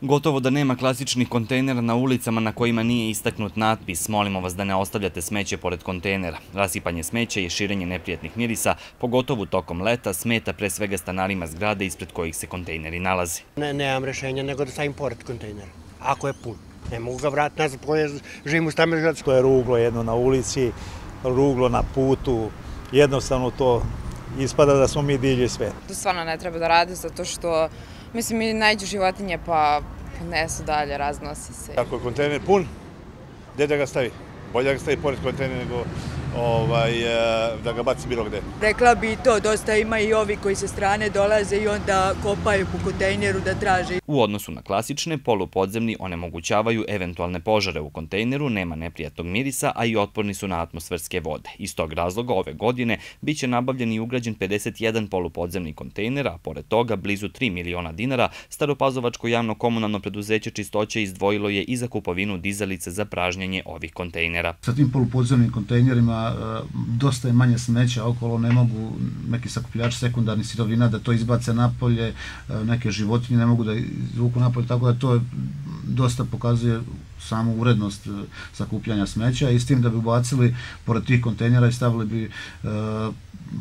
Gotovo da nema klasičnih kontejnera na ulicama na kojima nije istaknut natpis Molimo vas da ne ostavljate smeće pored kontejnera. Rasipanje smeća i širenje neprijetnih mirisa, pogotovo tokom leta, smeta pre svega stanarima zgrade ispred kojih se kontejneri nalazi. Ne, nemam rešenja nego da stavim pored kontejnera, ako je pun. Ne mogu ga vratiti nazad koje živim u stamer zgrade. To je ruglo jedno na ulici, ruglo na putu, jednostavno to ispada da smo mi dilje sve. To stvarno ne treba da rade zato što Mislim, mi najđu životinje pa nesu dalje, raznosi se. Ako je kontejner pun, gdje da ga stavi? Bolje da ga stavi pored kontejnera nego ovaj, e, da ga baci bilo gde. Rekla bi to, dosta ima i ovi koji sa strane dolaze i onda kopaju po kontejneru da traže. U odnosu na klasične, polupodzemni onemogućavaju eventualne požare u kontejneru, nema neprijatnog mirisa, a i otporni su na atmosferske vode. Iz tog razloga ove godine bit će nabavljen i ugrađen 51 polupodzemni kontejner, a pored toga blizu 3 miliona dinara, Staropazovačko javno komunalno preduzeće čistoće izdvojilo je i za kupovinu dizalice za pražnjenje ovih kontejnera. Sa tim polupodzemnim kontejnerima E, dosta je manje smeća okolo, ne mogu neki sakupljači sekundarni sirovina da to izbace napolje, e, neke životinje ne mogu da izvuku napolje, tako da to dosta pokazuje samu urednost e, sakupljanja smeća i s tim da bi ubacili pored tih kontejnera i stavili bi e,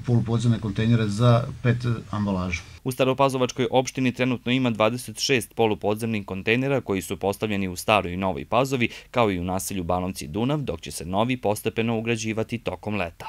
polupodzemne kontejnere za pet ambalažu. U Staropazovačkoj opštini trenutno ima 26 polupodzemnih kontejnera koji su postavljeni u Staroj i Novoj Pazovi, kao i u naselju Banovci Dunav, dok će se novi postepeno ugrađivati tokom leta.